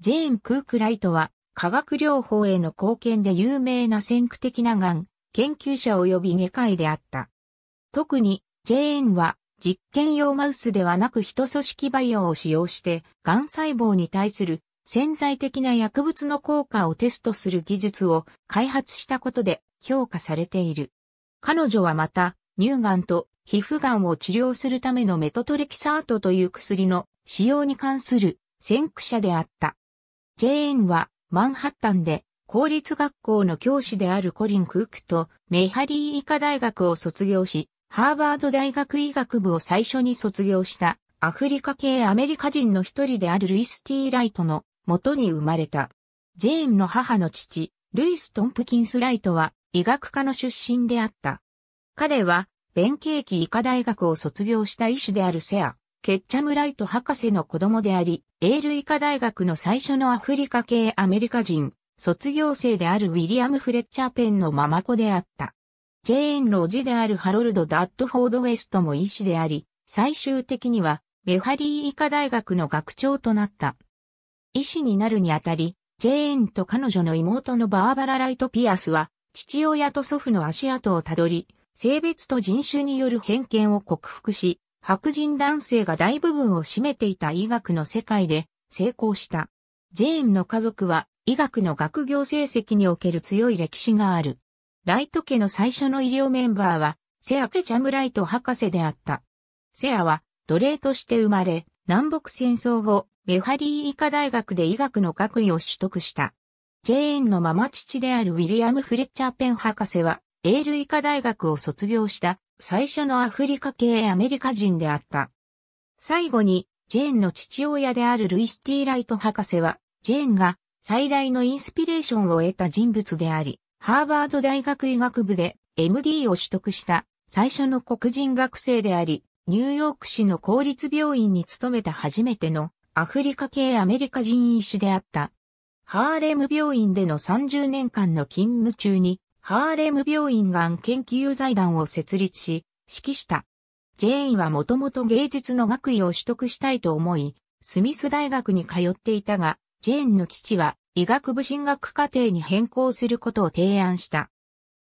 ジェーン・クークライトは化学療法への貢献で有名な先駆的ながん研究者及び外科医であった。特にジェーンは実験用マウスではなく人組織培養を使用して癌細胞に対する潜在的な薬物の効果をテストする技術を開発したことで評価されている。彼女はまた乳がんと皮膚がんを治療するためのメトトレキサートという薬の使用に関する先駆者であった。ジェーンはマンハッタンで公立学校の教師であるコリン・クークとメハリー医科大学を卒業し、ハーバード大学医学部を最初に卒業したアフリカ系アメリカ人の一人であるルイス・ティー・ライトの元に生まれた。ジェーンの母の父、ルイス・トンプキンス・ライトは医学科の出身であった。彼は、ベンケーキ医科大学を卒業した医師であるセア、ケッチャム・ライト博士の子供であり、エール医科大学の最初のアフリカ系アメリカ人、卒業生であるウィリアム・フレッチャーペンのママ子であった。ジェーンの叔であるハロルド・ダッドフォード・ウェストも医師であり、最終的にはメハリー医科大学の学長となった。医師になるにあたり、ジェーンと彼女の妹のバーバラ・ライト・ピアスは、父親と祖父の足跡をたどり、性別と人種による偏見を克服し、白人男性が大部分を占めていた医学の世界で成功した。ジェーンの家族は医学の学業成績における強い歴史がある。ライト家の最初の医療メンバーは、セア・ケチャムライト博士であった。セアは奴隷として生まれ、南北戦争後、メハリー医科大学で医学の学位を取得した。ジェーンのママ父であるウィリアム・フレッチャーペン博士は、エール医科大学を卒業した最初のアフリカ系アメリカ人であった。最後に、ジェーンの父親であるルイス・ティーライト博士は、ジェーンが最大のインスピレーションを得た人物であり、ハーバード大学医学部で MD を取得した最初の黒人学生であり、ニューヨーク市の公立病院に勤めた初めてのアフリカ系アメリカ人医師であった。ハーレム病院での30年間の勤務中に、ハーレム病院がん研究財団を設立し、指揮した。ジェーンはもともと芸術の学位を取得したいと思い、スミス大学に通っていたが、ジェーンの父は医学部進学課程に変更することを提案した。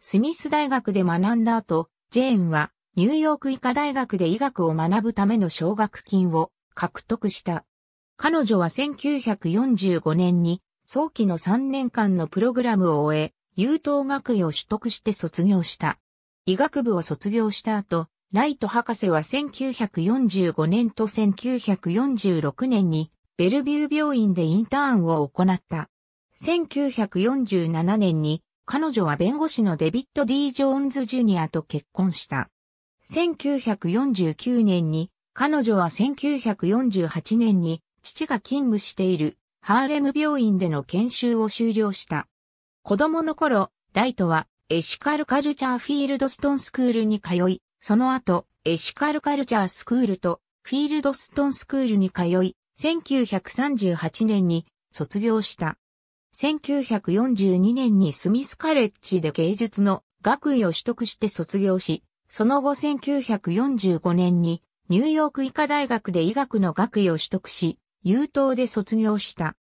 スミス大学で学んだ後、ジェーンはニューヨーク医科大学で医学を学ぶための奨学金を獲得した。彼女は1945年に早期の3年間のプログラムを終え、優等学位を取得して卒業した。医学部を卒業した後、ライト博士は1945年と1946年にベルビュー病院でインターンを行った。1947年に彼女は弁護士のデビッド・ D・ ジョーンズ・ジュニアと結婚した。1949年に彼女は1948年に父が勤務しているハーレム病院での研修を終了した。子供の頃、ライトはエシカルカルチャーフィールドストンスクールに通い、その後、エシカルカルチャースクールとフィールドストンスクールに通い、1938年に卒業した。1942年にスミスカレッジで芸術の学位を取得して卒業し、その後1945年にニューヨーク医科大学で医学の学位を取得し、優等で卒業した。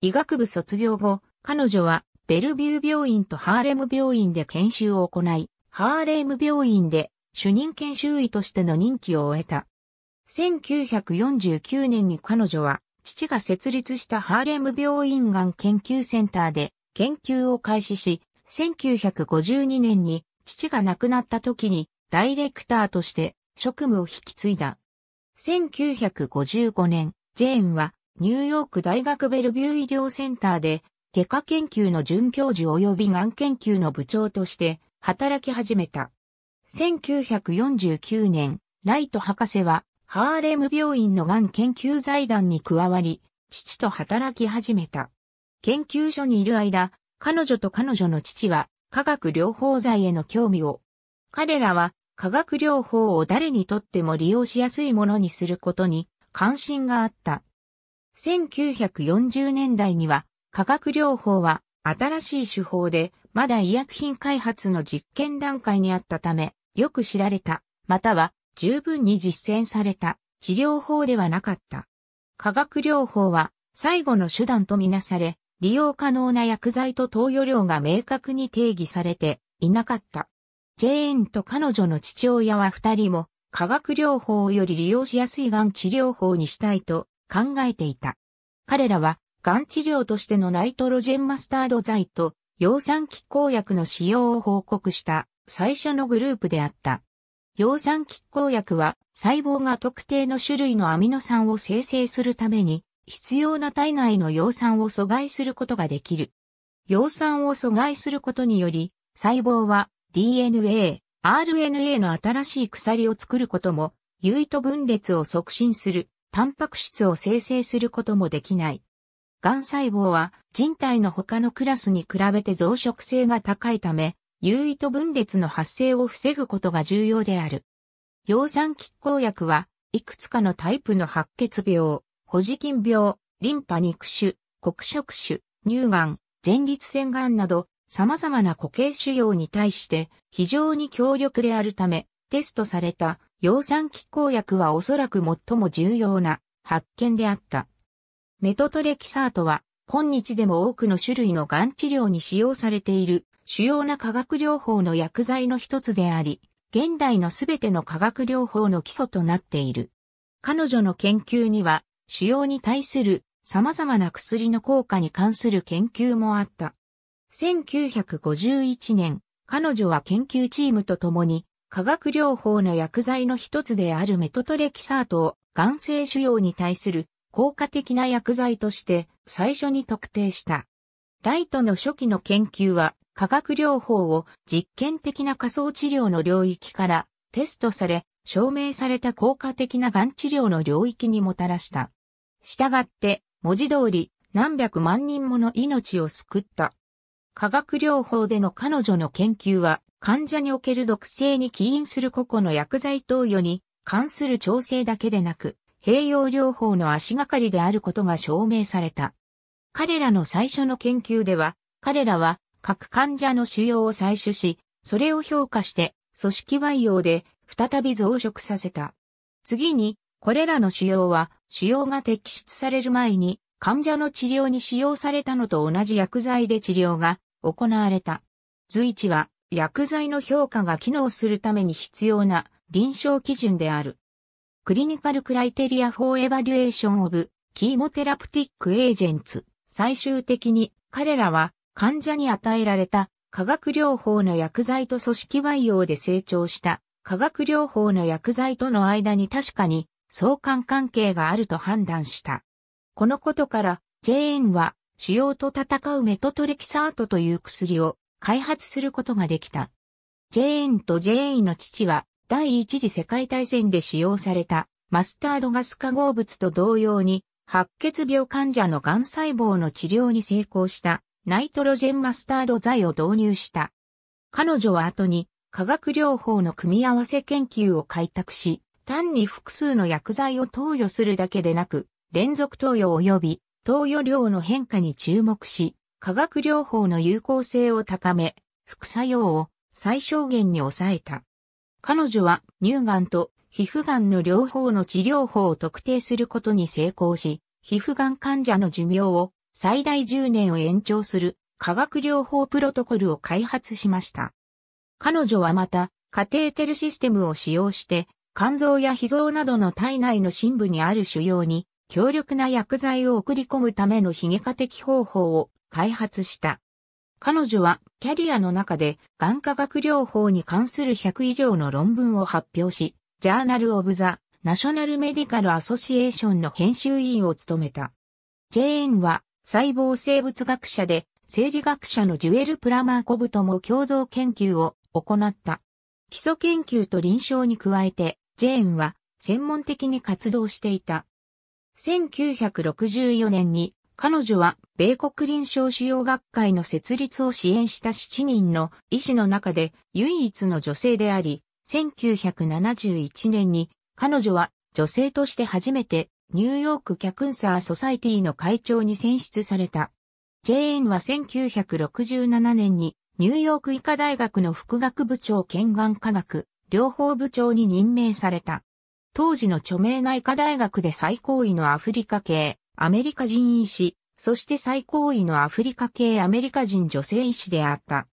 医学部卒業後、彼女はベルビュー病院とハーレム病院で研修を行い、ハーレム病院で主任研修医としての任期を終えた。1949年に彼女は父が設立したハーレム病院がん研究センターで研究を開始し、1952年に父が亡くなった時にダイレクターとして職務を引き継いだ。1955年、ジェーンはニューヨーク大学ベルビュー医療センターで外科研究の准教授及びがん研究の部長として働き始めた。1949年、ライト博士はハーレム病院のがん研究財団に加わり、父と働き始めた。研究所にいる間、彼女と彼女の父は化学療法剤への興味を。彼らは化学療法を誰にとっても利用しやすいものにすることに関心があった。1940年代には化学療法は新しい手法でまだ医薬品開発の実験段階にあったためよく知られた、または十分に実践された治療法ではなかった。化学療法は最後の手段とみなされ、利用可能な薬剤と投与量が明確に定義されていなかった。ジェーンと彼女の父親は二人も化学療法より利用しやすい癌治療法にしたいと考えていた。彼らは癌治療としてのナイトロジェンマスタード剤と葉酸拮抗薬の使用を報告した最初のグループであった。葉酸拮抗薬は細胞が特定の種類のアミノ酸を生成するために必要な体内の葉酸を阻害することができる。葉酸を阻害することにより細胞は DNA、RNA の新しい鎖を作ることも、有糸分裂を促進する、タンパク質を生成することもできない。癌細胞は人体の他のクラスに比べて増殖性が高いため、有糸分裂の発生を防ぐことが重要である。葉酸拮抗薬はいくつかのタイプの白血病、保持菌病、リンパ肉腫、黒色腫、乳がん、前立腺がんなど様々な固形腫瘍に対して非常に強力であるため、テストされた葉酸拮抗薬はおそらく最も重要な発見であった。メトトレキサートは今日でも多くの種類の癌治療に使用されている主要な化学療法の薬剤の一つであり、現代のすべての化学療法の基礎となっている。彼女の研究には、腫瘍に対する様々な薬の効果に関する研究もあった。1951年、彼女は研究チームと共に化学療法の薬剤の一つであるメトトレキサートを癌性腫瘍に対する効果的な薬剤として最初に特定した。ライトの初期の研究は化学療法を実験的な仮想治療の領域からテストされ証明された効果的な癌治療の領域にもたらした。したがって文字通り何百万人もの命を救った。化学療法での彼女の研究は、患者における毒性に起因する個々の薬剤投与に関する調整だけでなく、併用療法の足がかりであることが証明された。彼らの最初の研究では、彼らは各患者の腫瘍を採取し、それを評価して組織培養で再び増殖させた。次に、これらの腫瘍は腫瘍が摘出される前に患者の治療に使用されたのと同じ薬剤で治療が行われた。随一は薬剤の評価が機能するために必要な臨床基準である。クリニカルクライテリアフォーエバリュエーションオブキーモテラプティックエージェンツ。最終的に彼らは患者に与えられた化学療法の薬剤と組織培養で成長した化学療法の薬剤との間に確かに相関関係があると判断した。このことからジェーンは腫瘍と戦うメトトレキサートという薬を開発することができた。ジェーンとジェーンの父は第一次世界大戦で使用されたマスタードガス化合物と同様に白血病患者の癌細胞の治療に成功したナイトロジェンマスタード剤を導入した。彼女は後に化学療法の組み合わせ研究を開拓し、単に複数の薬剤を投与するだけでなく、連続投与及び投与量の変化に注目し、化学療法の有効性を高め、副作用を最小限に抑えた。彼女は乳がんと皮膚がんの両方の治療法を特定することに成功し、皮膚がん患者の寿命を最大10年を延長する化学療法プロトコルを開発しました。彼女はまた、カテーテルシステムを使用して、肝臓や脾臓などの体内の深部にある腫瘍に強力な薬剤を送り込むためのヒゲ化的方法を開発した。彼女はキャリアの中で眼科学療法に関する100以上の論文を発表し、ジャーナル・オブ・ザ・ナショナル・メディカル・アソシエーションの編集委員を務めた。ジェーンは細胞生物学者で生理学者のジュエル・プラマーコブとも共同研究を行った。基礎研究と臨床に加えて、ジェーンは専門的に活動していた。1964年に彼女は米国臨床腫瘍学会の設立を支援した7人の医師の中で唯一の女性であり、1971年に彼女は女性として初めてニューヨークキャクンサーソサイティの会長に選出された。ジェーンは1967年にニューヨーク医科大学の副学部長兼眼科学療法部長に任命された。当時の著名な医科大学で最高位のアフリカ系アメリカ人医師、そして最高位のアフリカ系アメリカ人女性医師であった。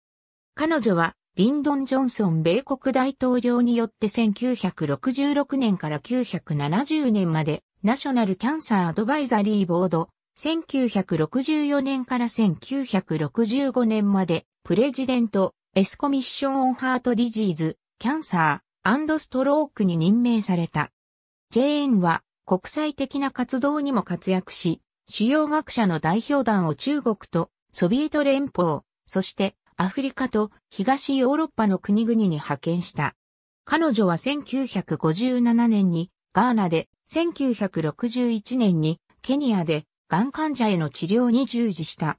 彼女は、リンドン・ジョンソン米国大統領によって1966年から970年まで、ナショナルキャンサーアドバイザリーボード、1964年から1965年まで、プレジデント、エスコミッション・オン・ハート・ディジーズ、キャンサー、ストロークに任命された。ジェーンは国際的な活動にも活躍し、主要学者の代表団を中国とソビエト連邦、そしてアフリカと東ヨーロッパの国々に派遣した。彼女は1957年にガーナで、1961年にケニアでがん患者への治療に従事した。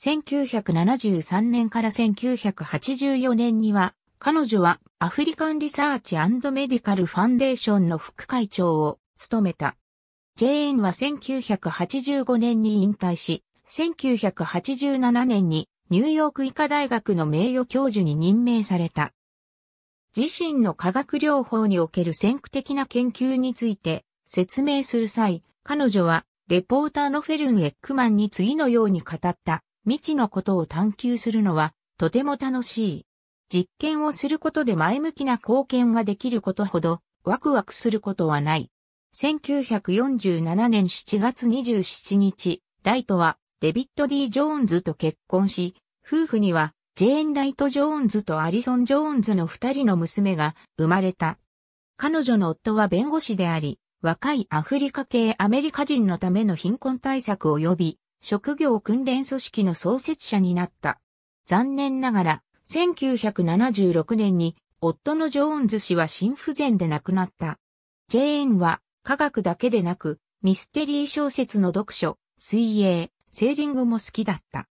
1973年から1984年には彼女はアフリカンリサーチメディカルファンデーションの副会長を務めた。ジェーンは1985年に引退し、1987年にニューヨーク医科大学の名誉教授に任命された。自身の化学療法における先駆的な研究について説明する際、彼女はレポーターのフェルン・エックマンに次のように語った。未知のことを探求するのはとても楽しい。実験をすることで前向きな貢献ができることほどワクワクすることはない。1947年7月27日、ライトはデビッド・ディ・ジョーンズと結婚し、夫婦にはジェーン・ライト・ジョーンズとアリソン・ジョーンズの二人の娘が生まれた。彼女の夫は弁護士であり、若いアフリカ系アメリカ人のための貧困対策及び職業訓練組織の創設者になった。残念ながら、1976年に夫のジョーンズ氏は心不全で亡くなった。ジェーンは科学だけでなく、ミステリー小説の読書、水泳、セーリングも好きだった。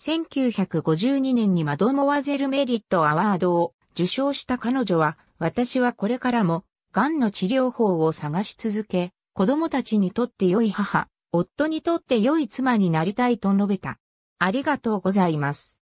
1952年にマドモワゼルメリットアワードを受賞した彼女は、私はこれからも、癌の治療法を探し続け、子供たちにとって良い母、夫にとって良い妻になりたいと述べた。ありがとうございます。